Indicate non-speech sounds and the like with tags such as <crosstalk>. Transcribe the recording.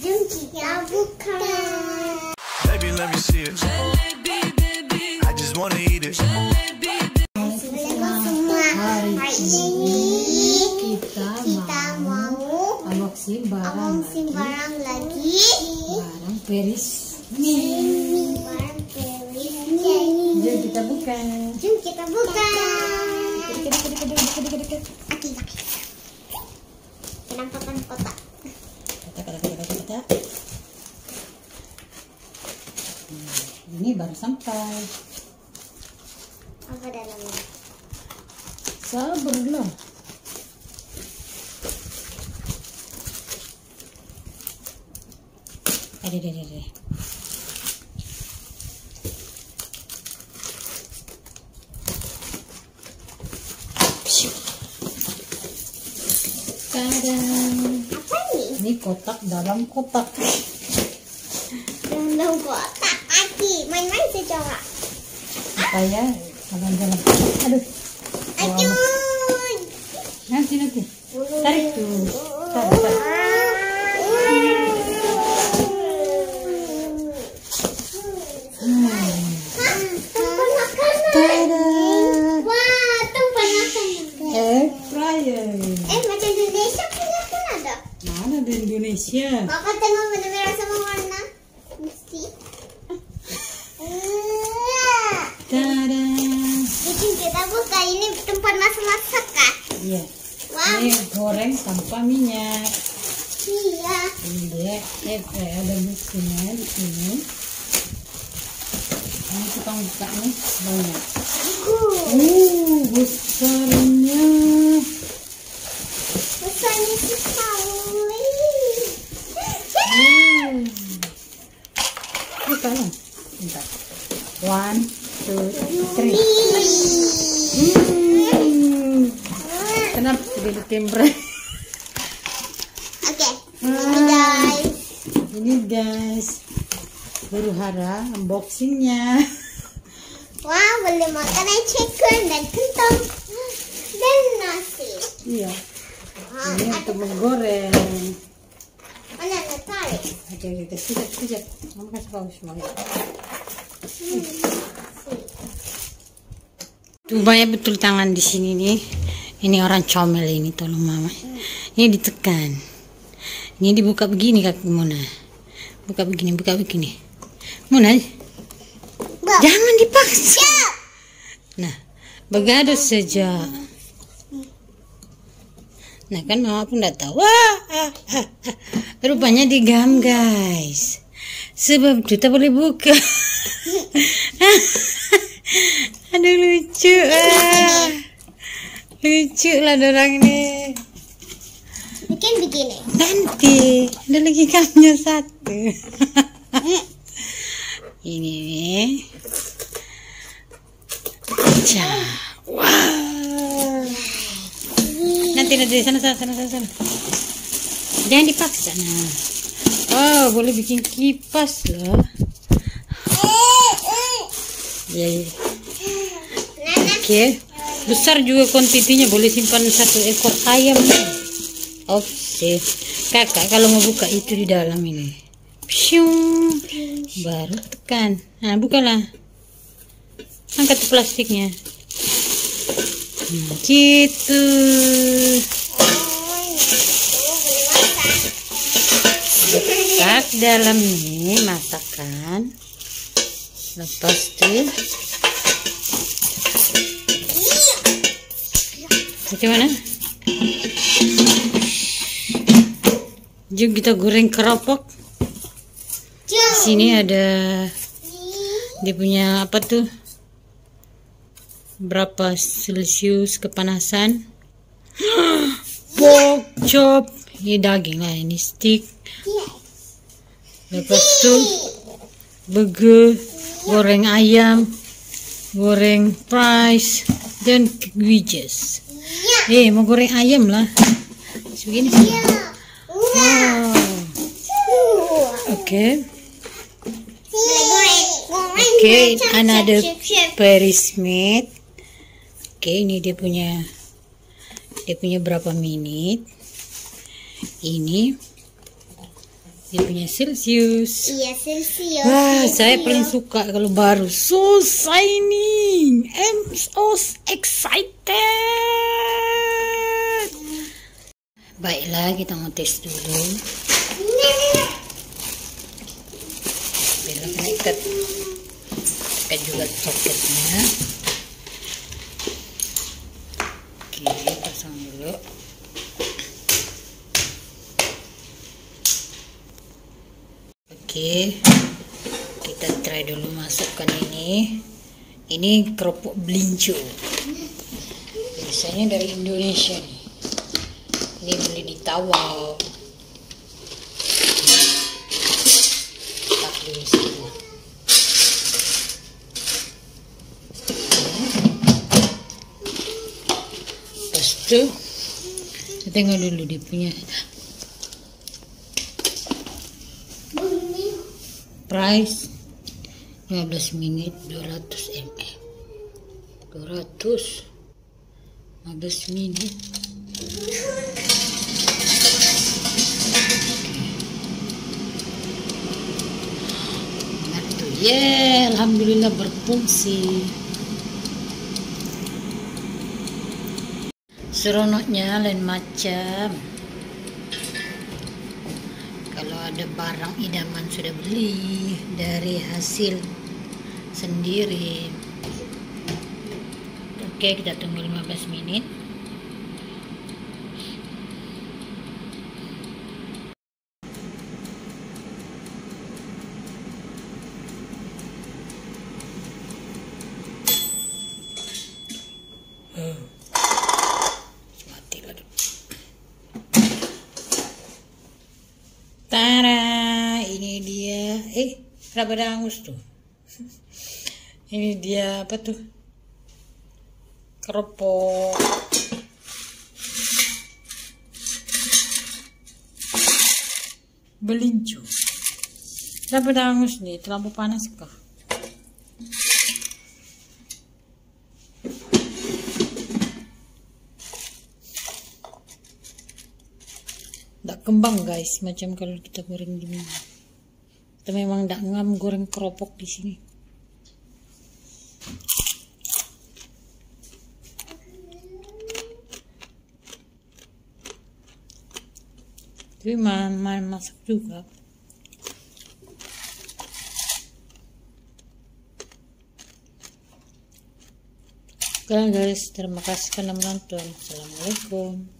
Jom kita buka. Baby, let me see it. I just wanna eat it. Semua. Hari ini kita, kita mau unboxing barang unboxing lagi. barang lagi. barang Peris Ini barang Paris. Jom kita buka. Jom kita buka. Oke. Penampakan kotak. Ini baru sampai. Apa dalamnya? Sabarlah. Ada, ada, ada, ada. Apa ini? Ini kotak dalam kotak. Dalam kotak. Aki, main-main coba. Supaya jalan-jalan. Aduh. Aduh. Nanti nanti. Tarik tuh. Tarik, tarik. Fryer. Eh, macam Indonesia? Kakak tengok merah sama warna. Mesti. Tada. Jadi kita buka ini tempat masak-masak kah? Iya. Wah, Ini goreng tanpa minyak. iya. Iya, eh, ada bukunya di sini. Ini tukang bukanya banyak. Uh, Uh, besarnya. besarnya sekali. Hmm. Ini kanan. Bentar. One, two, three. Hmm. Kenapa tidak ditimbre? Oke, ini guys. Ini guys, baru hara unboxingnya. Wah, boleh makan ayam chicken dan kentang dan nasi. Iya, Ah, ini untuk menggoreng. Tuh banyak betul tangan di sini nih. Ini orang comel ini, tolong mama. Ini ditekan. Ini dibuka begini kaki Mona. Buka begini, buka begini. Mona, jangan dipaksa. Nah, begadang saja. Nah kan mama pun nggak tahu. Wah, ah, ah, ah. rupanya digam guys. Sebab kita boleh buka. <laughs> Aduh lucu ah. Lucu lah orang ini. Bikin begini. Nanti ada lagi gamnya satu. <laughs> Ini nih. Cah. Wow. Nanti sana sana sana sana. Jangan dipaksa nah. Oh, boleh bikin kipas loh. Ya, ya. Oke. Besar juga kuantitinya boleh simpan satu ekor ayam. Oke. Kakak kalau mau buka itu di dalam ini. Piung. Baru tekan. Nah, bukalah. Angkat plastiknya. Gitu. Letak dalam ini masakan. Lepas tuh Bagaimana? Jom kita goreng keropok. Sini ada dia punya apa tuh? Berapa celcius kepanasan? <gasps> Pork chop. Ini daging lah, ini stick. Lepas itu burger, goreng ayam, goreng fries, dan wedges. Eh, mau goreng ayam lah. Begini. Wow. Oke. Oke, another Paris made. Oke, ini dia punya dia punya berapa menit. Ini dia punya Celsius Iya, Celsius. Wah, Celsius. saya paling suka kalau baru. So shining. I'm so excited. Baiklah, kita mau tes dulu. Bila kena ikat. Ikat juga soketnya. Oke, pasang dulu. Oke, kita try dulu masukkan ini. Ini kerupuk belincu. Biasanya dari Indonesia nih. Ini beli di Tawau. Tak dulu sini. Lepas itu, kita tengok dulu dia punya price 15 menit 200 ml 200 15 menit. Ya, alhamdulillah berfungsi. Seronoknya lain macam. Kalau ada barang idaman sudah beli dari hasil sendiri. Oke, kita tunggu 15 menit. Mati lagi. Tara, ini dia. Eh, kenapa ada angus tuh? <laughs> ini dia apa tuh? Kerupuk. Belincu. Kenapa ada angus nih? Terlalu panas kah? Nggak kembang guys, macam kalau kita goreng gini. Kita memang nggak ngam goreng keropok di sini. Tapi ma- ma- masak juga. Oke guys, terima kasih karena menonton. Assalamualaikum.